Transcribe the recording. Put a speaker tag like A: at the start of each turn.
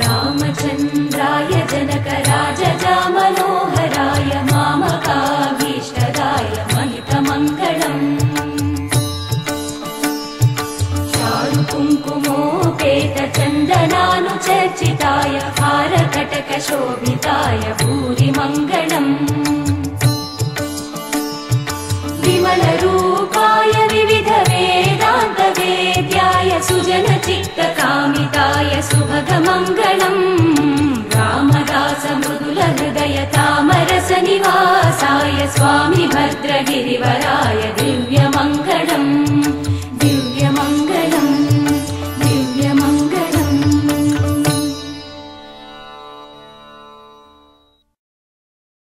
A: रामचन्द्राय जनकराजजामनोहराय मामकाभीष्टदाय महितमङ्गलम् चारुकुङ्कुमोपेतचन्दनानुचर्चिताय हारकटकशोभिताय भूरिमङ्गलम्। विमलरूपाय सुजनचित्तकामिताय सुभगमङ्गलम् Ramdas मृदुलहृदय तामरसनिवासाय Swami भद्रगिरिवराय दिव्यमङ्गलम्